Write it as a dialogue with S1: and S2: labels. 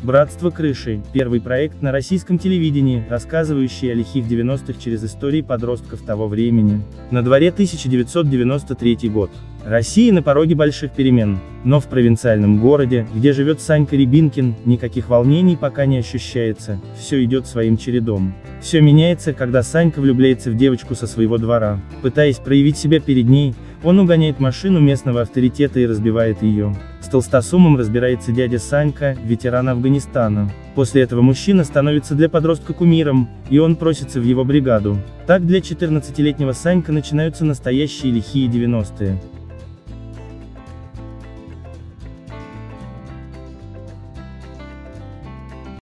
S1: «Братство крыши» – первый проект на российском телевидении, рассказывающий о лихих 90-х через истории подростков того времени. На дворе 1993 год. Россия на пороге больших перемен, но в провинциальном городе, где живет Санька Рябинкин, никаких волнений пока не ощущается, все идет своим чередом. Все меняется, когда Санька влюбляется в девочку со своего двора. Пытаясь проявить себя перед ней, он угоняет машину местного авторитета и разбивает ее. С толстосумом разбирается дядя Санька, ветеран Афганистана. После этого мужчина становится для подростка кумиром, и он просится в его бригаду. Так для 14-летнего Санька начинаются настоящие лихие 90-е.